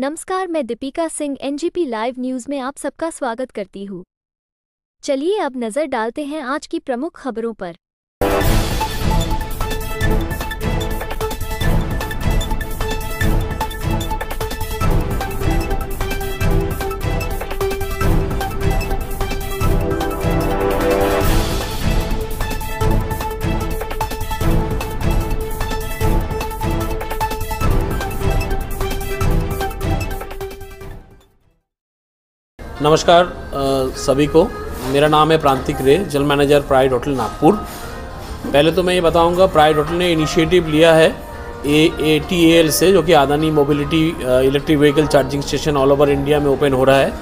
नमस्कार, मैं Deepika Singh, NGP live news में आप सबका स्वागत करती हूँ। चलिए अब नज़र डालते हैं आज की प्रमुख खबरों पर। नमस्कार अ, सभी को। मेरा नाम है Prantik Ray general manager Pride Hotel Nagpur. पहले तो मैं ये बताऊँगा प्राइड होटल ने इनिशिएटिव लिया है ए ए टी एल से जो कि Adani mobility electric vehicle charging station all over India में ओपन हो रहा है।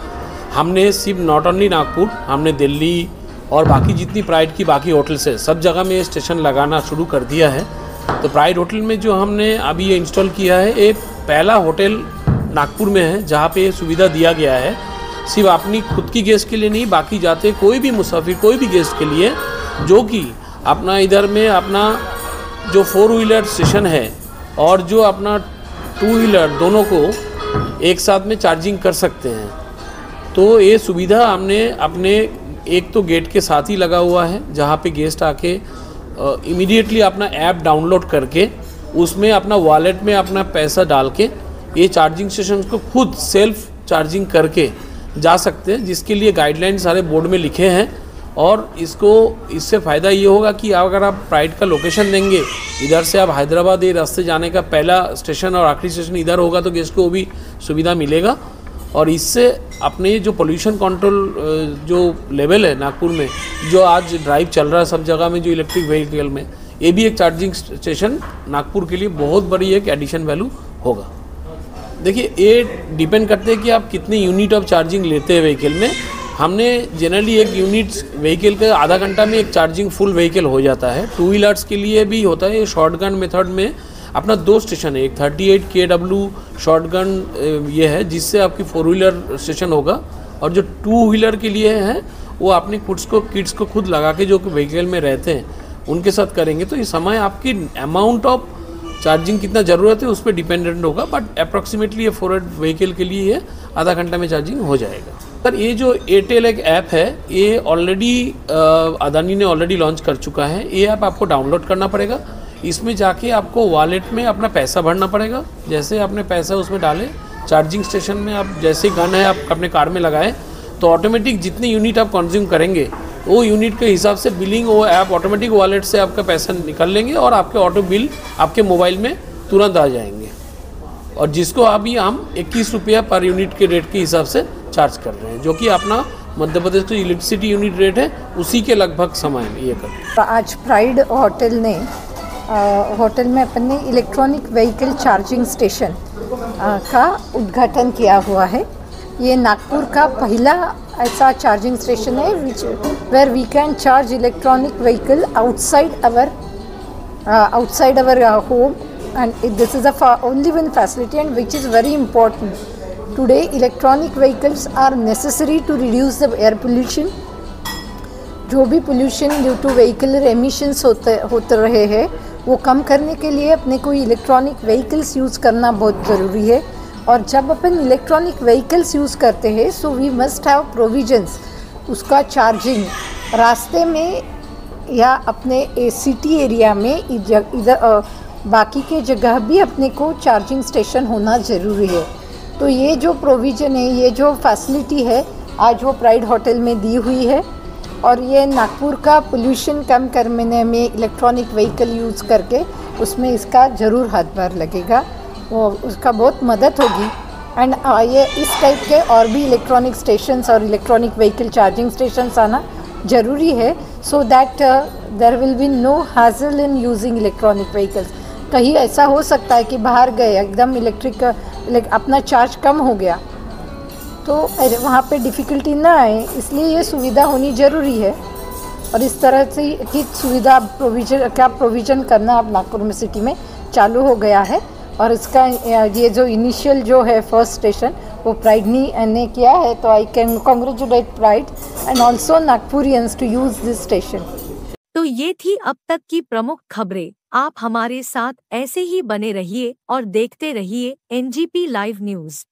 हमने सिर्फ़ नॉट ओनली नागपुर हमने दिल्ली और बाकी जितनी प्राइड की बाकी होटल्स है सब जगह में ये स्टेशन लगाना शुरू कर दिया है। तो प्राइड होटल में जो हमने अभी ये इंस्टॉल किया है ये पहला होटल नागपुर में है जहाँ पे ये सुविधा दिया गया है। सिर्फ़ अपनी खुद की गेस्ट के लिए नहीं, बाकी जाते कोई भी मुसाफिर, कोई भी गेस्ट के लिए, जो कि अपना इधर में अपना जो फोर व्हीलर स्टेशन है और जो अपना टू व्हीलर दोनों को एक साथ में चार्जिंग कर सकते हैं। तो ये सुविधा हमने अपने एक तो गेट के साथ ही लगा हुआ है, जहाँ पे गेस्ट आके इमीडिएटली अपना ऐप डाउनलोड करके, उसमें अपना वॉलेट में अपना पैसा डाल के, ये चार्जिंग स्टेशन को खुद सेल्फ चार्जिंग करके जा सकते हैं, जिसके लिए गाइडलाइन सारे बोर्ड में लिखे हैं। और इसको, इससे फ़ायदा ये होगा कि अगर आप प्राइड का लोकेशन देंगे, इधर से आप हैदराबाद ये रास्ते जाने का पहला स्टेशन और आखिरी स्टेशन इधर होगा तो गेस्ट को भी सुविधा मिलेगा। और इससे अपने जो पोल्यूशन कंट्रोल जो लेवल है नागपुर में, जो आज ड्राइव चल रहा है सब जगह में, जो इलेक्ट्रिक व्हीकल में, ये भी एक चार्जिंग स्टेशन नागपुर के लिए बहुत बड़ी एक एडिशन वैल्यू होगा। देखिए, ये डिपेंड करते हैं कि आप कितने यूनिट ऑफ़ चार्जिंग लेते हैं व्हीकल में। हमने जनरली एक यूनिट व्हीकल का आधा घंटा में एक चार्जिंग फुल व्हीकल हो जाता है। टू व्हीलर्स के लिए भी होता है शॉर्ट गन मेथड में। अपना दो स्टेशन है, एक 38 के डब्ल्यू शॉर्ट गन ये है, जिससे आपकी फोर व्हीलर स्टेशन होगा। और जो टू व्हीलर के लिए है, वो अपने खुड्स को किड्स को खुद लगा के जो व्हीकल में रहते हैं, उनके साथ करेंगे। तो ये समय आपकी अमाउंट ऑफ़ चार्जिंग कितना ज़रूरत है उस पर डिपेंडेंट होगा बट अप्रॉक्सीमेटली ये फोर व्हीकल के लिए आधा घंटा में चार्जिंग हो जाएगा। सर, ये जो एयरटेल एक ऐप है, ये ऑलरेडी अदानी ने ऑलरेडी लॉन्च कर चुका है। ये ऐप आपको डाउनलोड करना पड़ेगा। इसमें जाके आपको वॉलेट में अपना पैसा भरना पड़ेगा। जैसे आपने पैसा उसमें डाले चार्जिंग स्टेशन में आप, जैसे गन है आप अपने कार में लगाएँ तो ऑटोमेटिक जितने यूनिट आप कंज्यूम करेंगे वो यूनिट के हिसाब से बिलिंग वो ऐप ऑटोमेटिक वॉलेट से आपका पैसा निकल लेंगे और आपके ऑटो बिल आपके मोबाइल में तुरंत आ जाएँगे। और जिसको अभी हम इक्कीस रुपया पर यूनिट के रेट के हिसाब से चार्ज कर रहे हैं, जो कि अपना मध्य प्रदेश का इलेक्ट्रिसिटी यूनिट रेट है, उसी के लगभग समय में ये कर आज प्राइड होटल ने होटल में अपन इलेक्ट्रॉनिक व्हीकल चार्जिंग स्टेशन का उद्घाटन किया हुआ है। ये नागपुर का पहला ऐसा चार्जिंग स्टेशन है which where we can charge electronic vehicle outside our outside our home and this is a only one facility and which is very important today electronic vehicles are necessary to reduce the air pollution जो भी pollution due to vehicle emissions होते होते रहे हैं, वो कम करने के लिए अपने कोई इलेक्ट्रॉनिक व्हीकल्स यूज़ करना बहुत ज़रूरी है। और जब अपन इलेक्ट्रॉनिक व्हीकल्स यूज़ करते हैं so we must have provisions उसका चार्जिंग रास्ते में या अपने सिटी एरिया में इधर बाकी के जगह भी अपने को चार्जिंग स्टेशन होना ज़रूरी है। तो ये जो प्रोविज़न है, ये जो फैसिलिटी है, आज वो प्राइड होटल में दी हुई है। और ये नागपुर का पोल्यूशन कम करने में इलेक्ट्रॉनिक व्हीकल यूज़ करके उसमें इसका ज़रूर हाथभार लगेगा। वो उसका बहुत मदद होगी। एंड ये इस टाइप के और भी इलेक्ट्रॉनिक स्टेशंस और इलेक्ट्रॉनिक व्हीकल चार्जिंग स्टेशंस आना ज़रूरी है। So that there will be no hassle in using electronic vehicles कहीं ऐसा हो सकता है कि बाहर गए, एकदम इलेक्ट्रिक अपना चार्ज कम हो गया। तो वहाँ पे डिफ़िकल्टी ना आए, इसलिए ये सुविधा होनी ज़रूरी है। और इस तरह से की सुविधा प्रोविज़न का प्रोविज़न करना अब नागपुर में सिटी में चालू हो गया है। और इसका ये जो इनिशियल जो है फ़र्स्ट स्टेशन वो प्राइडनी ने किया है तो I can congratulate Pride and also Nagpurians to use this station तो ये थी अब तक की प्रमुख खबरें। आप हमारे साथ ऐसे ही बने रहिए और देखते रहिए एनजीपी लाइव न्यूज़